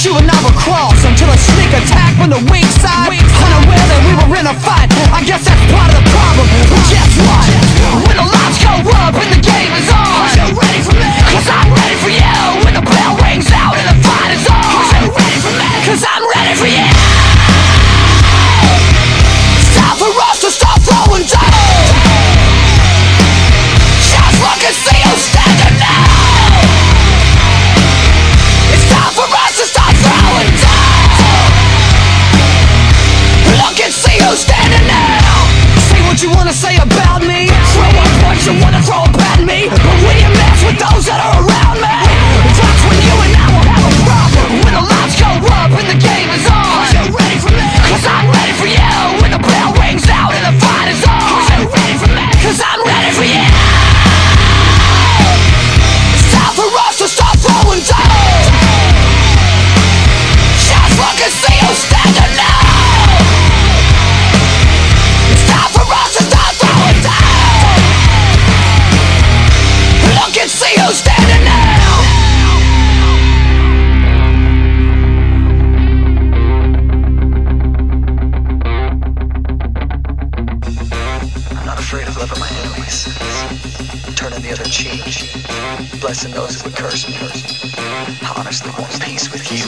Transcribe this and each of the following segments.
promise you and I will cross Until a sneak attack from the weak side Unaware that we were in a fight. I guess that's part of the problem. But guess what? When the lights go up and the game is on. Are you ready for me? Cause I'm ready for you. When the bell rings out and the fight is on. Are you ready for me? Cause I'm ready for you. Wanna say about me. Throw up what you wanna throw up at me. But when you mess with those that are around me. That's when the other cheek. Blessing those who would curse me. I honestly want peace with you.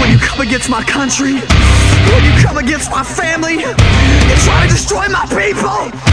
When you come against my country, when you come against my family, you try to destroy my people.